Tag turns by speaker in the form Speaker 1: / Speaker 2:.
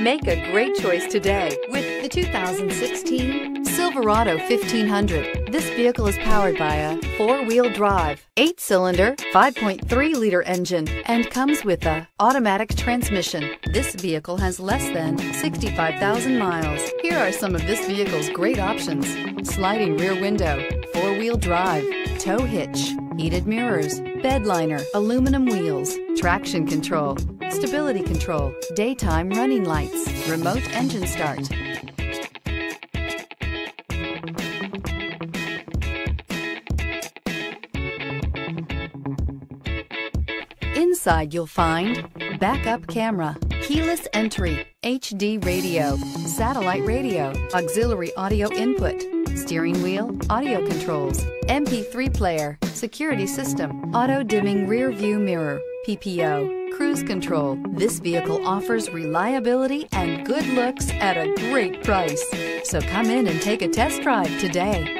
Speaker 1: Make a great choice today with the 2016 Silverado 1500. This vehicle is powered by a four-wheel drive, eight-cylinder, 5.3-liter engine, and comes with a automatic transmission. This vehicle has less than 65,000 miles. Here are some of this vehicle's great options. Sliding rear window, four-wheel drive, tow hitch, heated mirrors, bed liner, aluminum wheels, traction control, stability control, daytime running lights, remote engine start. Inside you'll find backup camera, keyless entry, HD radio, satellite radio, auxiliary audio input, steering wheel, audio controls, MP3 player, security system, auto dimming rear view mirror, PPO, cruise control. This vehicle offers reliability and good looks at a great price. So come in and take a test drive today.